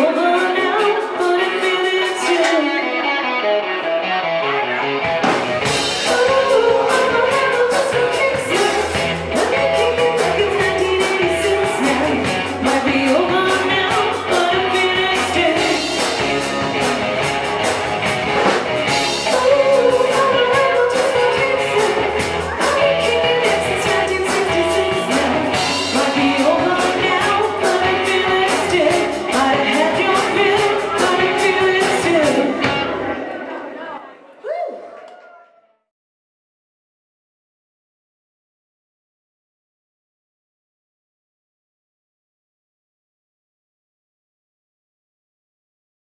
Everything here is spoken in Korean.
여러분